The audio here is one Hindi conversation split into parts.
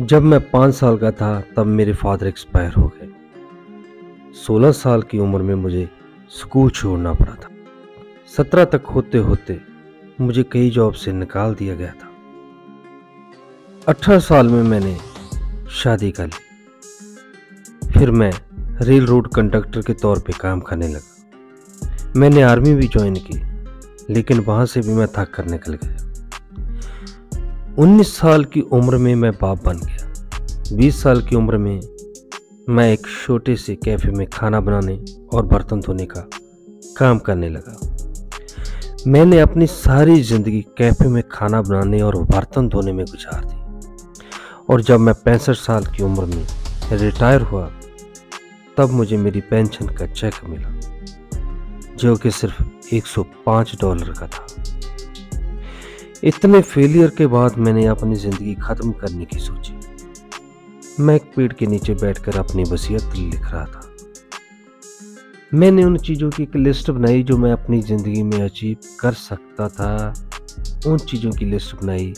जब मैं पाँच साल का था, तब मेरे फादर एक्सपायर हो गए। सोलह साल की उम्र में मुझे स्कूल छोड़ना पड़ा था। सत्रह तक होते होते मुझे कई जॉब से निकाल दिया गया था। अठारह साल में मैंने शादी कर ली। फिर मैं रेल रोड कंडक्टर के तौर पे काम करने लगा। मैंने आर्मी भी ज्वाइन की, लेकिन वहाँ से भी मैं थक कर निकल गया। 19 साल की उम्र में मैं बाप बन गया। 20 साल की उम्र में मैं एक छोटे से कैफ़े में खाना बनाने और बर्तन धोने का काम करने लगा। मैंने अपनी सारी ज़िंदगी कैफ़े में खाना बनाने और बर्तन धोने में गुजार दी। और जब मैं पैंसठ साल की उम्र में रिटायर हुआ, तब मुझे मेरी पेंशन का चेक मिला, जो कि सिर्फ़ 105 डॉलर का था। इतने फेलियर के बाद मैंने अपनी ज़िंदगी ख़त्म करने की सोची। मैं एक पेड़ के नीचे बैठकर अपनी वसीयत लिख रहा था। मैंने उन चीज़ों की एक लिस्ट बनाई जो मैं अपनी ज़िंदगी में अचीव कर सकता था। उन चीज़ों की लिस्ट बनाई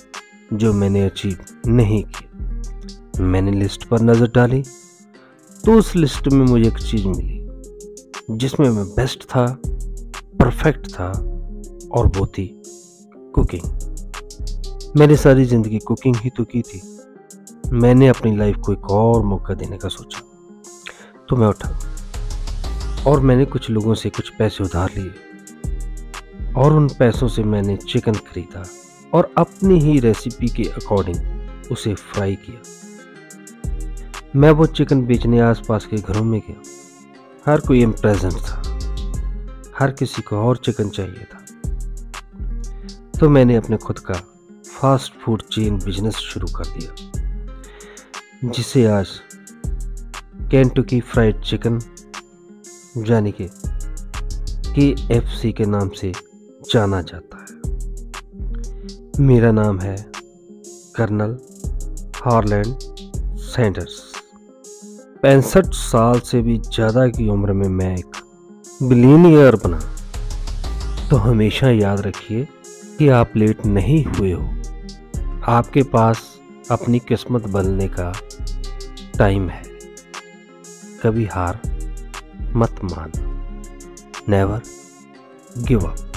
जो मैंने अचीव नहीं की। मैंने लिस्ट पर नज़र डाली तो उस लिस्ट में मुझे एक चीज़ मिली, जिसमें मैं बेस्ट था परफेक्ट था और वो थी कुकिंग मैंने सारी ज़िंदगी कुकिंग ही तो की थी। मैंने अपनी लाइफ को एक और मौका देने का सोचा। तो मैं उठा और मैंने कुछ लोगों से कुछ पैसे उधार लिए और उन पैसों से मैंने चिकन खरीदा और अपनी ही रेसिपी के अकॉर्डिंग उसे फ्राई किया। मैं वो चिकन बेचने आसपास के घरों में गया। हर कोई प्रेजेंट था। हर किसी को और चिकन चाहिए था। तो मैंने अपने खुद का फास्ट फ़ूड चेन बिज़नेस शुरू कर दिया, जिसे आज कैंटुकी फ्राइड चिकन यानी कि के एफ़ सी के नाम से जाना जाता है। मेरा नाम है कर्नल हार्लैंड सैंडर्स। पैंसठ साल से भी ज़्यादा की उम्र में मैं एक बिलीनियर बना। तो हमेशा याद रखिए कि आप लेट नहीं हुए हो। आपके पास अपनी किस्मत बदलने का टाइम है। कभी हार मत मान। Never give up